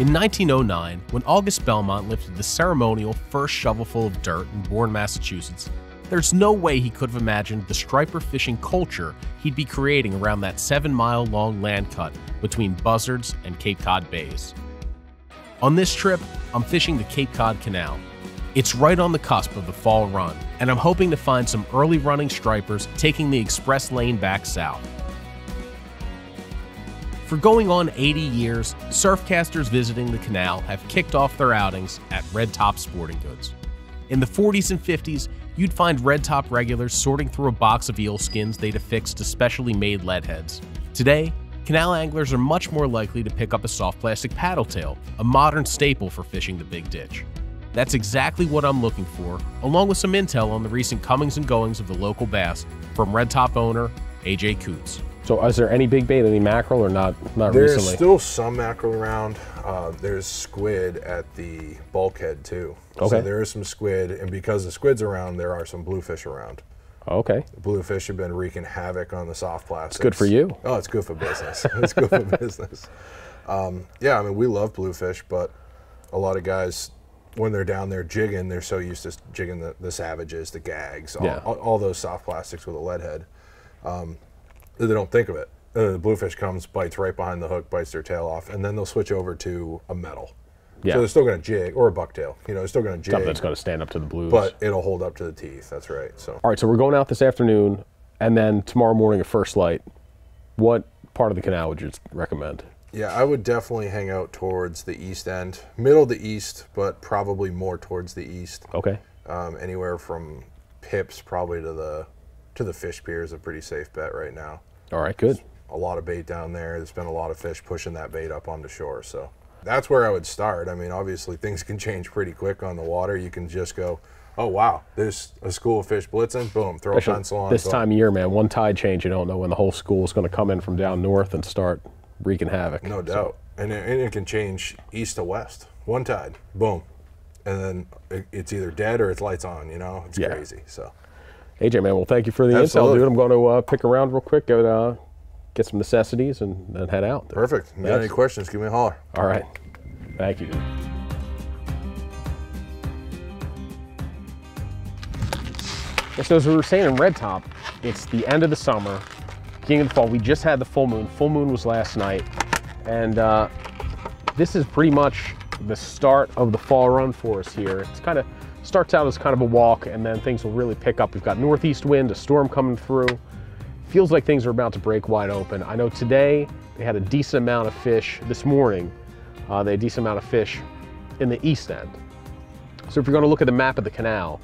In 1909, when August Belmont lifted the ceremonial first shovelful of dirt in Bourne, Massachusetts, there's no way he could have imagined the striper fishing culture he'd be creating around that seven mile long land cut between Buzzards and Cape Cod Bays. On this trip, I'm fishing the Cape Cod Canal. It's right on the cusp of the fall run, and I'm hoping to find some early running stripers taking the express lane back south. For going on 80 years, surfcasters visiting the canal have kicked off their outings at Red Top Sporting Goods. In the 40s and 50s, you'd find Red Top regulars sorting through a box of eel skins they'd affixed to specially made lead heads. Today, canal anglers are much more likely to pick up a soft plastic paddle tail, a modern staple for fishing the big ditch. That's exactly what I'm looking for, along with some intel on the recent comings and goings of the local bass from Red Top owner AJ Coots. So is there any big bait, any mackerel, or not? Not There's recently. still some mackerel around. Uh, there's squid at the bulkhead too. Okay. So there is some squid, and because the squid's around, there are some bluefish around. okay. Bluefish have been wreaking havoc on the soft plastics. good for you. Oh, it's good for business. it's good for business. Um, yeah, I mean, we love bluefish, but a lot of guys, when they're down there jigging, they're so used to jigging the, the savages, the gags, all, Yeah. all, all those soft plastics with a lead head. Um, they don't think of it. Uh, the bluefish comes, bites right behind the hook, bites their tail off, and then they'll switch over to a metal. Yeah. So they're still going to jig, or a bucktail. You know, they're still going to jig, Something that's going to stand up to the blues. but it'll hold up to the teeth. That's right. So All right, so we're going out this afternoon, and then tomorrow morning at first light. What part of the canal would you recommend? Yeah, I would definitely hang out towards the east end, middle to east, but probably more towards the east. Okay. Um, anywhere from Pips probably to the to the fish pier is a pretty safe bet right now. All right, good. A lot of bait down there. There's been a lot of fish pushing that bait up onto shore, so that's where I would start. I mean, obviously things can change pretty quick on the water. You can just go, oh wow, there's a school of fish blitzing. Boom, throw a Especially pencil on. this time of year, man, one tide change, you don't know when the whole school is going to come in from down north and start wreaking havoc. No So, doubt. And it, and it can change east to west. One tide, boom. And then it's either dead or it's lights on, you know? It's Yeah. crazy. So, AJ, man, well, thank you for the Absolutely. intel, dude. I'm going to uh, pick around real quick, go uh, get some necessities, and then head out. perfect. You got any questions, give me a holler. All right. Thank you. So as we were saying in Red Top, it's the end of the summer, beginning of the fall. We just had the full moon. Full moon was last night, and uh, this is pretty much the start of the fall run for us here. It's kind of starts out as kind of a walk, and then things will really pick up. We've got northeast wind, a storm coming through. Feels like things are about to break wide open. I know today they had a decent amount of fish. This morning, uh, they had a decent amount of fish in the east end. So if you're going to look at the map of the canal,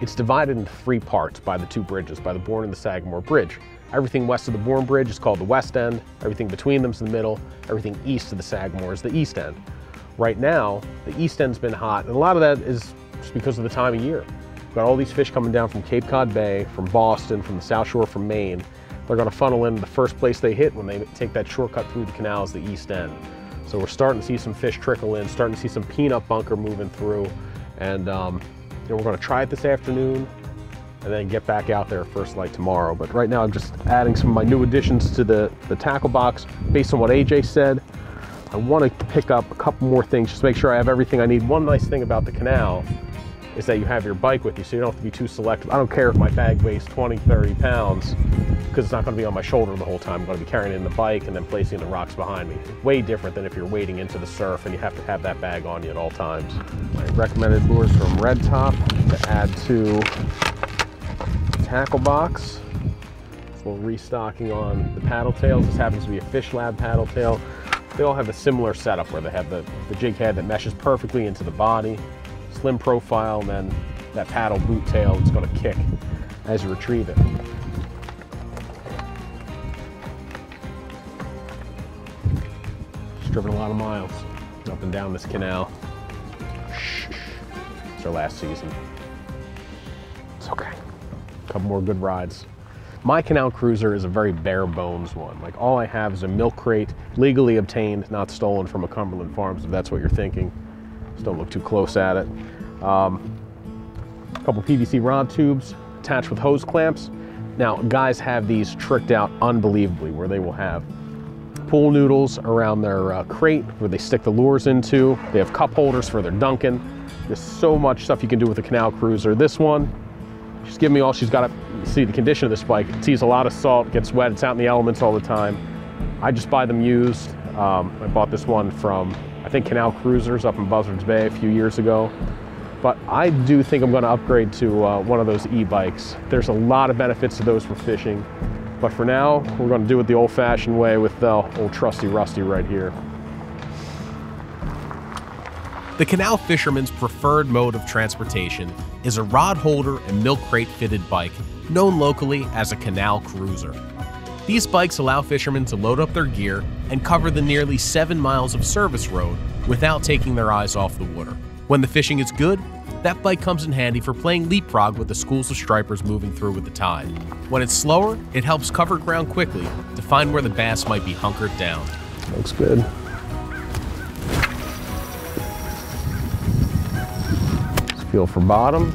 it's divided into three parts by the two bridges, by the Bourne and the Sagamore Bridge. Everything west of the Bourne Bridge is called the west end, everything between them is the middle, everything east of the Sagamore is the east end. Right now, the east end's been hot, and a lot of that is just because of the time of year. We've got all these fish coming down from Cape Cod Bay, from Boston, from the South Shore, from Maine. They're going to funnel in the first place they hit when they take that shortcut through the canal is the east end. So we're starting to see some fish trickle in, starting to see some peanut bunker moving through, and um, you know, we're going to try it this afternoon and then get back out there first light tomorrow. But right now I'm just adding some of my new additions to the, the tackle box based on what AJ said. I want to pick up a couple more things just to make sure I have everything I need. One nice thing about the canal is that you have your bike with you so you don't have to be too selective. I don't care if my bag weighs 20, 30 pounds because it's not going to be on my shoulder the whole time. I'm going to be carrying it in the bike and then placing the rocks behind me. Way different than if you're wading into the surf and you have to have that bag on you at all times. My recommended lures from Red Top to add to tackle box. Little restocking on the paddle tails. This happens to be a Fish Lab paddle tail. They all have a similar setup where they have the, the jig head that meshes perfectly into the body, slim profile, and then that paddle boot tail is going to kick as you retrieve it. Just driven a lot of miles up and down this canal. It's our last season. It's okay. A couple more good rides. My Canal Cruiser is a very bare bones one. Like all I have is a milk crate, legally obtained, not stolen from a Cumberland Farms, if that's what you're thinking. Just don't look too close at it. Um, a couple PVC rod tubes attached with hose clamps. Now, guys have these tricked out unbelievably, where they will have pool noodles around their uh, crate where they stick the lures into. They have cup holders for their Dunkin'. There's so much stuff you can do with a Canal Cruiser. This one, she's giving me all she's got to see the condition of this bike. It sees a lot of salt, gets wet, it's out in the elements all the time. I just buy them used. Um, I bought this one from, think, Canal Cruisers up in Buzzards Bay a few years ago. But I do think I'm going to upgrade to uh, one of those e-bikes. There's a lot of benefits to those for fishing. But for now, we're going to do it the old-fashioned way with the old trusty Rusty right here. The canal fisherman's preferred mode of transportation is a rod holder and milk crate fitted bike known locally as a canal cruiser. These bikes allow fishermen to load up their gear and cover the nearly 7 miles of service road without taking their eyes off the water. When the fishing is good, that bike comes in handy for playing leapfrog with the schools of stripers moving through with the tide. When it's slower, it helps cover ground quickly to find where the bass might be hunkered down. Looks good. Feel for bottom.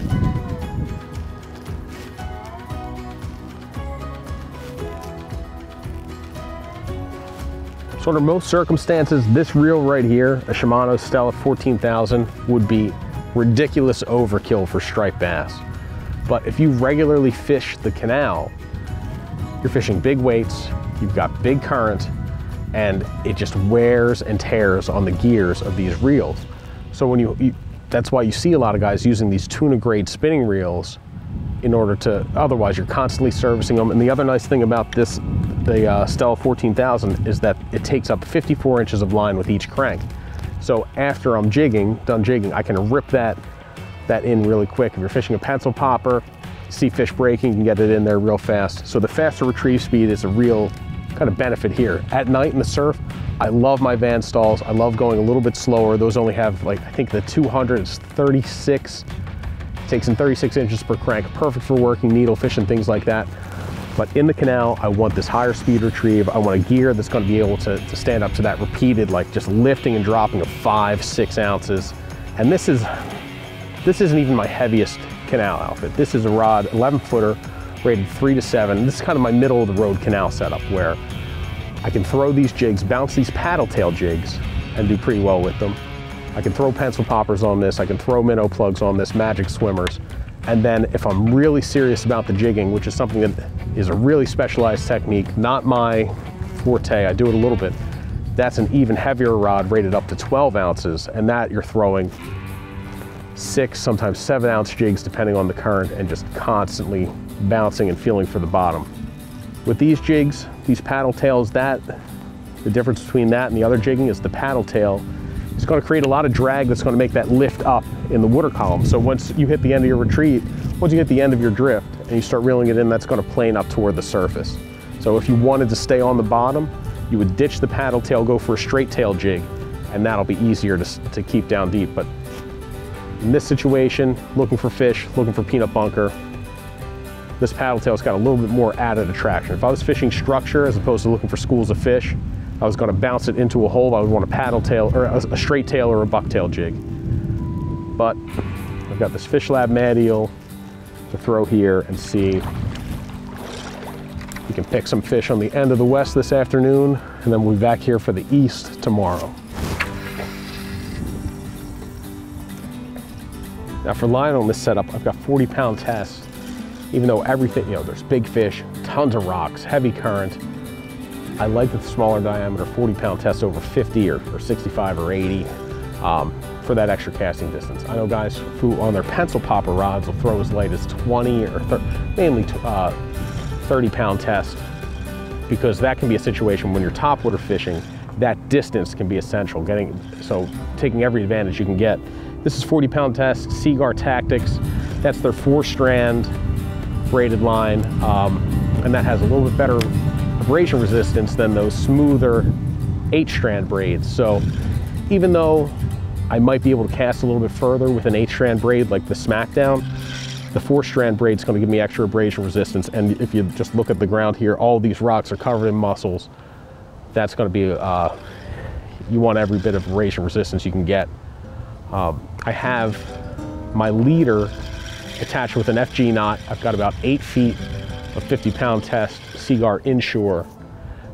So under most circumstances, this reel right here, a Shimano Stella 14,000, would be ridiculous overkill for striped bass. But if you regularly fish the canal, you're fishing big weights, you've got big current, and it just wears and tears on the gears of these reels. So when you, you that's why you see a lot of guys using these tuna grade spinning reels in order to, otherwise you're constantly servicing them. And the other nice thing about this, the uh, Stella 14,000 is that it takes up 54 inches of line with each crank. So after I'm jigging, done jigging, I can rip that, that in really quick. If you're fishing a pencil popper, see fish breaking, you can get it in there real fast. So the faster retrieve speed is a real kind of benefit here. At night in the surf, I love my Van Staals. I love going a little bit slower. Those only have like, I think the 200 is 36 Takes in 36 inches per crank, perfect for working needle and things like that. But in the canal, I want this higher speed retrieve. I want a gear that's gonna be able to, to stand up to that repeated, like just lifting and dropping of five, six ounces. And this is, this isn't even my heaviest canal outfit. This is a rod, 11 footer, rated three to seven. This is kind of my middle of the road canal setup where I can throw these jigs, bounce these paddle tail jigs, and do pretty well with them. I can throw pencil poppers on this, I can throw minnow plugs on this, magic swimmers. And then if I'm really serious about the jigging, which is something that is a really specialized technique, not my forte, I do it a little bit, that's an even heavier rod rated up to 12 ounces. And that you're throwing six, sometimes seven ounce jigs depending on the current and just constantly bouncing and feeling for the bottom. With these jigs, these paddle tails, that, the difference between that and the other jigging is the paddle tail it's going to create a lot of drag that's going to make that lift up in the water column. So once you hit the end of your retreat, once you hit the end of your drift and you start reeling it in, that's going to plane up toward the surface. So if you wanted to stay on the bottom, you would ditch the paddle tail, go for a straight tail jig, and that'll be easier to, to keep down deep. But in this situation, looking for fish, looking for peanut bunker, this paddle tail's got a little bit more added attraction. If I was fishing structure as opposed to looking for schools of fish, I was going to bounce it into a hole, I would want a paddle tail or a, straight tail or a bucktail jig. But I've got this Fish Lab Mad Eel to throw here and see. We can pick some fish on the end of the west this afternoon, and then we'll be back here for the east tomorrow. Now for line on this setup, I've got 40 pound test, even though everything, you know, there's big fish, tons of rocks, heavy current, I like the smaller diameter 40 pound test over 50 or, or 65 or 80 um, for that extra casting distance. I know guys who on their pencil popper rods will throw as light as 20 or mainly uh, 30 pound test because that can be a situation when you're topwater fishing, that distance can be essential. Getting So taking every advantage you can get. This is 40 pound test, Seaguar TactX. That's their four strand braided line. Um, and that has a little bit better abrasion resistance than those smoother eight strand braids. So even though I might be able to cast a little bit further with an eight strand braid like the Smackdown, the four strand braid is going to give me extra abrasion resistance. And if you just look at the ground here, all these rocks are covered in mussels. That's going to be, uh, you want every bit of abrasion resistance you can get. Um, I have my leader attached with an FG knot. I've got about eight feet of 50 pound test Seaguar inshore.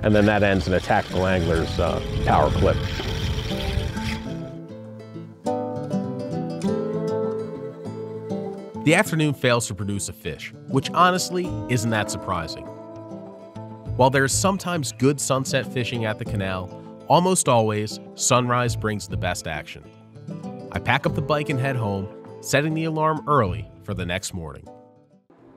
And then that ends in a tactical angler's uh, power clip. The afternoon fails to produce a fish, which honestly isn't that surprising. While there is sometimes good sunset fishing at the canal, almost always sunrise brings the best action. I pack up the bike and head home, setting the alarm early for the next morning.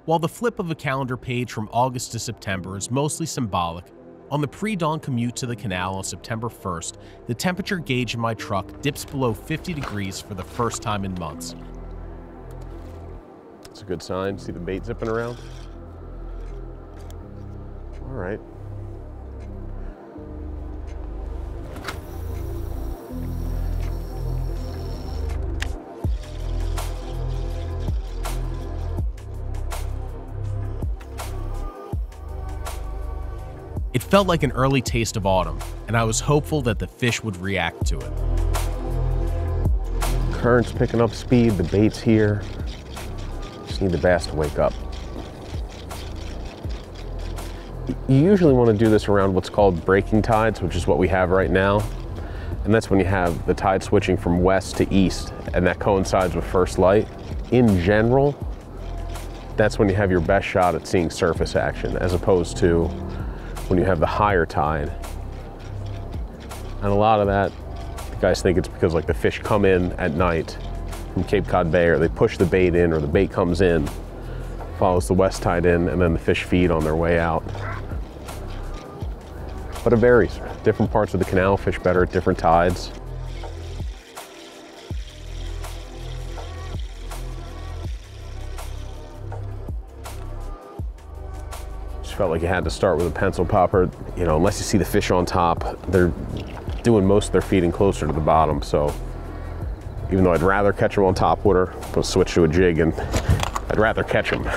While the flip of a calendar page from August to September is mostly symbolic, on the pre dawn commute to the canal on September 1st, the temperature gauge in my truck dips below 50 degrees for the first time in months, It's a good sign. See the bait zipping around? All right. Felt like an early taste of autumn, and I was hopeful that the fish would react to it. Current's picking up speed, the bait's here. Just need the bass to wake up. You usually want to do this around what's called breaking tides, which is what we have right now. And that's when you have the tide switching from west to east, and that coincides with first light. In general, that's when you have your best shot at seeing surface action, as opposed to when you have the higher tide. And a lot of that guys think it's because like the fish come in at night from Cape Cod Bay or they push the bait in or the bait comes in, follows the west tide in, and then the fish feed on their way out. But it varies. Different parts of the canal fish better at different tides. Felt like you had to start with a pencil popper. You know, unless you see the fish on top, they're doing most of their feeding closer to the bottom. So even though I'd rather catch them on top water, I'll switch to a jig and I'd rather catch them.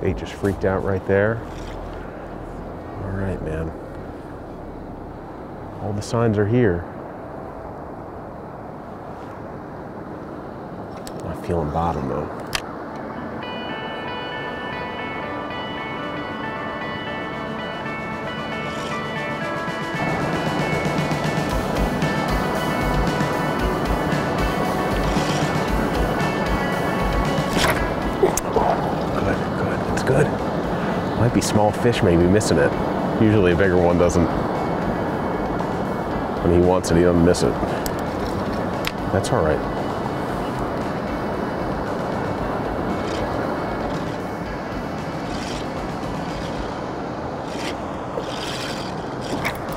they just freaked out right there. All right, man. All the signs are here. Not feeling bottom though. Good, good, it's good. Might be small fish maybe missing it. Usually a bigger one doesn't. When he wants it, he doesn't miss it. That's all right.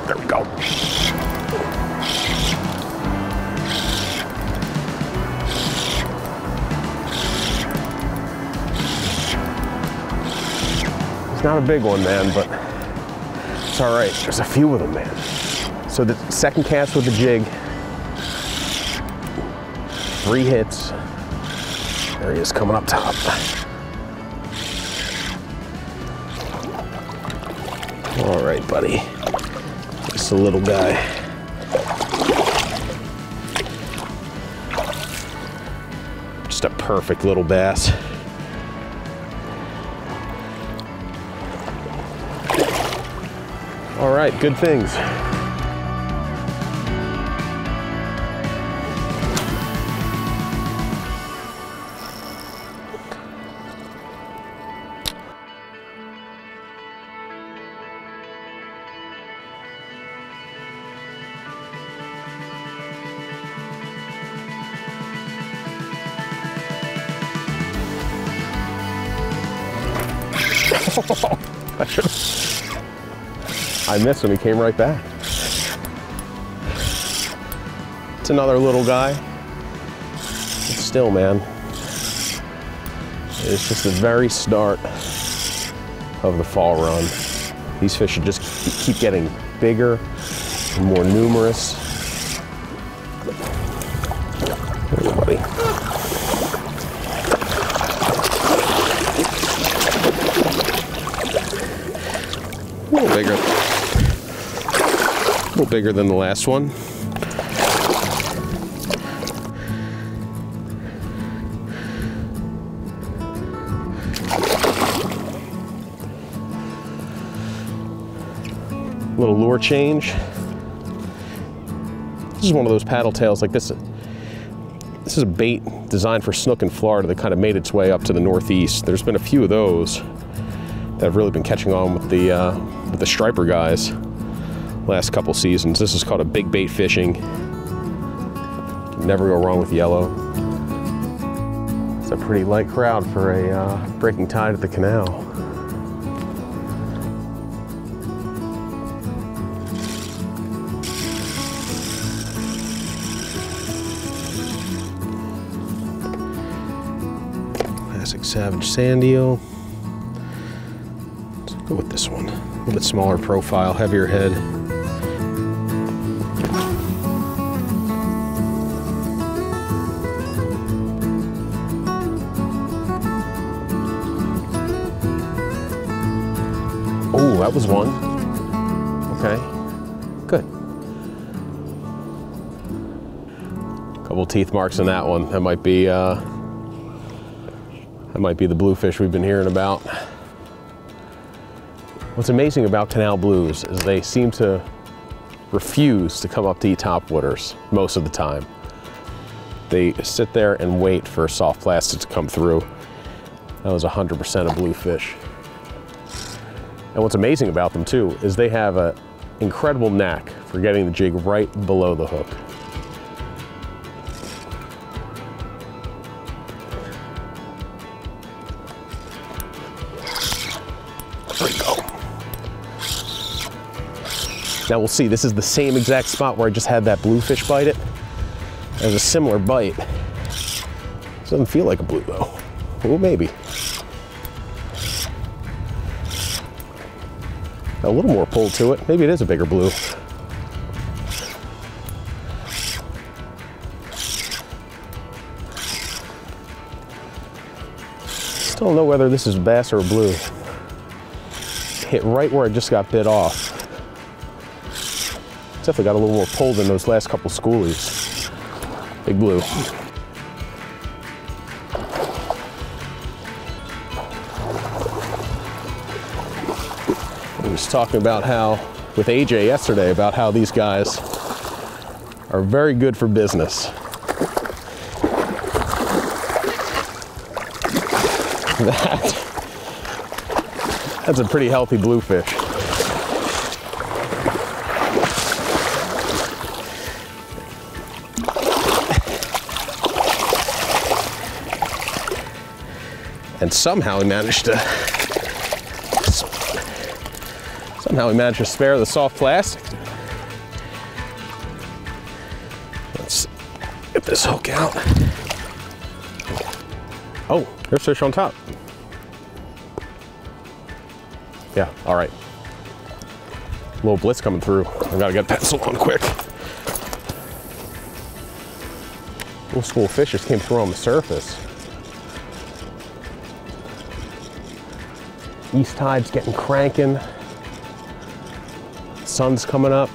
There we go. It's not a big one, man, but it's all right. There's a few of them, man. So the second cast with the jig, three hits. There he is coming up top. All right, buddy. Just a little guy. Just a perfect little bass. All right, good things. I missed him, he came right back. It's another little guy. But still, man. It's just the very start of the fall run. These fish should just keep getting bigger more numerous. Bigger. Than the last one. Little lure change. This is one of those paddle tails like this. This is a bait designed for snook in Florida that kind of made its way up to the Northeast. There's been a few of those that have really been catching on with the uh, with the striper guys last couple seasons. This is called a big bait fishing. Never go wrong with yellow. It's a pretty light crowd for a uh, breaking tide at the canal. Classic Savage Sand Eel. Let's go with this one. A little bit smaller profile, heavier head. Was one. Okay, good. Couple teeth marks in that one. That might be uh, that might be the bluefish we've been hearing about. What's amazing about canal blues is they seem to refuse to come up to eat topwaters most of the time. They sit there and wait for soft plastic to come through. That was 100% a bluefish. And what's amazing about them too is they have an incredible knack for getting the jig right below the hook. There we go. Now we'll see, this is the same exact spot where I just had that bluefish bite it. There's a similar bite. Doesn't feel like a blue though. Oh, maybe. A little more pull to it. Maybe it is a bigger blue. Still don't know whether this is bass or blue. Hit right where I just got bit off. Definitely got a little more pull than those last couple schoolies. Big blue. Was talking about how, with AJ yesterday, about how these guys are very good for business. That, that's a pretty healthy bluefish. And somehow he managed to Somehow we managed to spare the soft plastic. Let's get this hook out. Oh, there's fish on top. Yeah, all right. Little blitz coming through. I gotta get pencil on quick. Little school of fish just came through on the surface. East tide's getting cranking sun's coming up.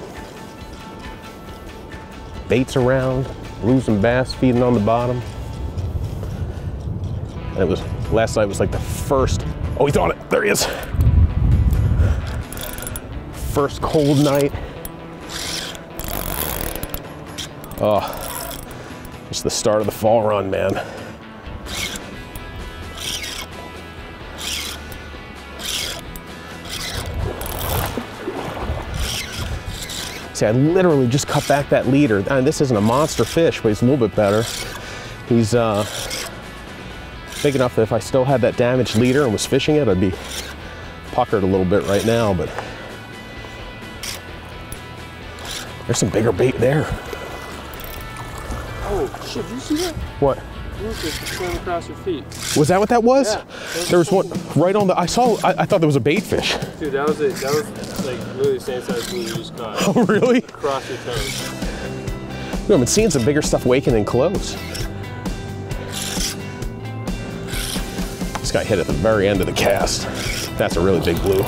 Baits around, losing bass feeding on the bottom. And it was, last night was like the first, oh, he's on it, there he is. First cold night. Oh, it's the start of the fall run, man. See, I literally just cut back that leader. And this isn't a monster fish, but he's a little bit better. He's uh, big enough that if I still had that damaged leader and was fishing it, I'd be puckered a little bit right now, but there's some bigger bait there. Oh, shit, did you see that? What? Look, it's swim across your feet. Was that what that was? Yeah. There was one right on the, I saw, I, I thought there was a bait fish. Dude, that was it. That was like literally the same size blue you just caught. Oh, really? Across your toes. I've been seeing some bigger stuff waking in close. This guy hit at the very end of the cast. That's a really big blue.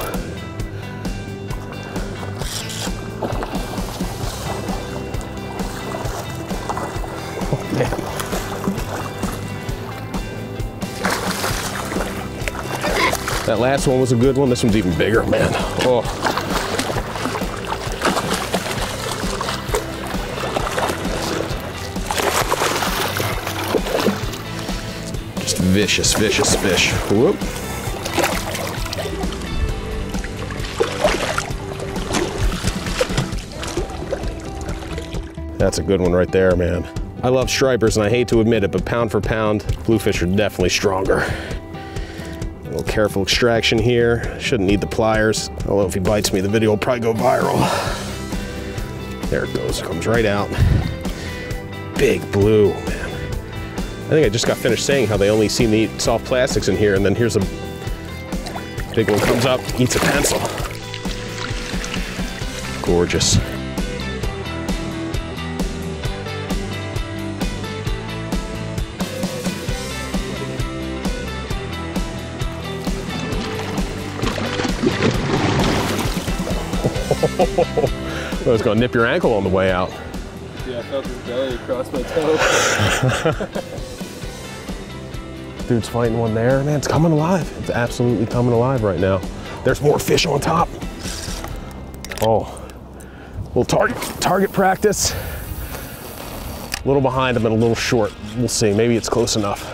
That last one was a good one. This one's even bigger, man. Oh. Just vicious, vicious fish. Whoop. That's a good one right there, man. I love stripers and I hate to admit it, but pound for pound, bluefish are definitely stronger. Little careful extraction here. Shouldn't need the pliers. Although if he bites me, the video will probably go viral. There it goes, comes right out. Big blue, man. I think I just got finished saying how they only seem to eat soft plastics in here, and then here's a big one comes up, eats a pencil. Gorgeous. Was gonna nip your ankle on the way out. Yeah, I felt his belly across my toe. Dude's fighting one there. Man, it's coming alive. It's absolutely coming alive right now. There's more fish on top. Oh, little target, target practice. A little behind him and a little short. We'll see, maybe it's close enough.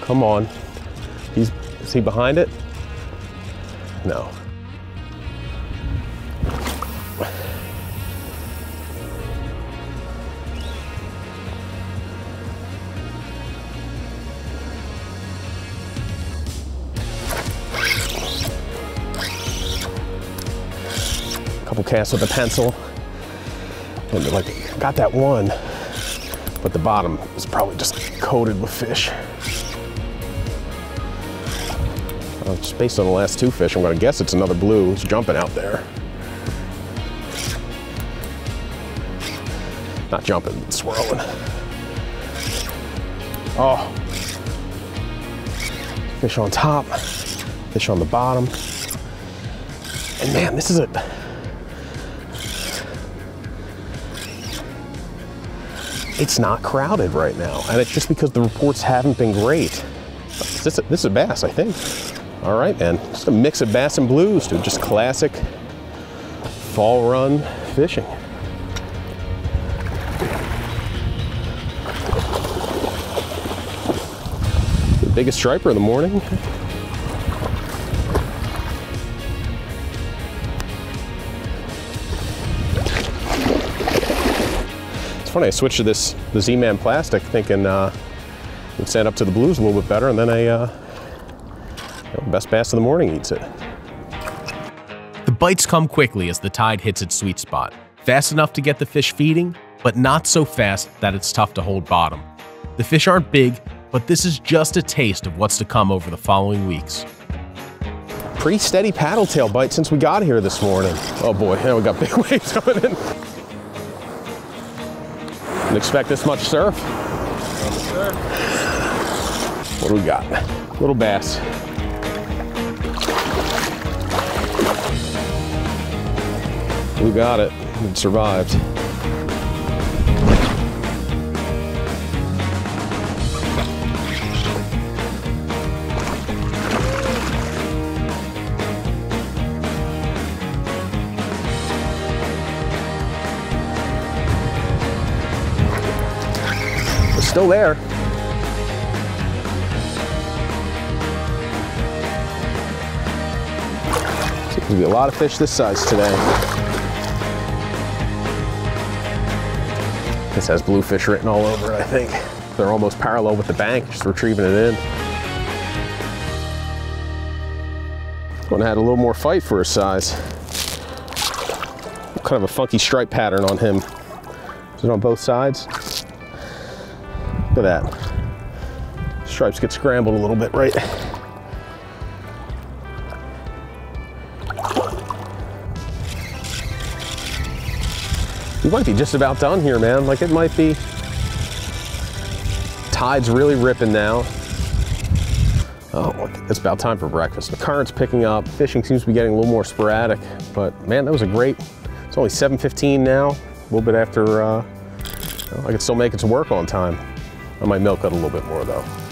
Come on. He's, is he behind it? No. Casts with a pencil. And like, got that one, but the bottom is probably just coated with fish. Uh, just based on the last two fish, I'm gonna guess it's another blue. It's jumping out there. Not jumping, but swirling. Oh. Fish on top, fish on the bottom. And man, this is a, it's not crowded right now. And it's just because the reports haven't been great. This is, this is a bass, I think. All right, man. Just a mix of bass and blues, dude. Just classic fall run fishing. The biggest striper of the morning. Funny, I switched to this, the Z-Man plastic thinking uh, it would stand up to the blues a little bit better, and then I, uh, you know, best bass of the morning eats it. The bites come quickly as the tide hits its sweet spot. Fast enough to get the fish feeding, but not so fast that it's tough to hold bottom. The fish aren't big, but this is just a taste of what's to come over the following weeks. Pretty steady paddle tail bite since we got here this morning. Oh boy, now we got big waves coming in. Expect this much surf. What do we got? Little bass. We got it. It survived. Still there. Seems to be a lot of fish this size today. This has bluefish written all over it, I think. They're almost parallel with the bank, just retrieving it in. One had a little more fight for his size. Kind of a funky stripe pattern on him. Is it on both sides? Look at that. Stripes get scrambled a little bit, right? We might be just about done here, man. Like it might be. Tide's really ripping now. Oh, it's about time for breakfast. The current's picking up. Fishing seems to be getting a little more sporadic. But man, that was a great. It's only 7:15 now. A little bit after uh, I can still make it to work on time. I might milk it a little bit more though.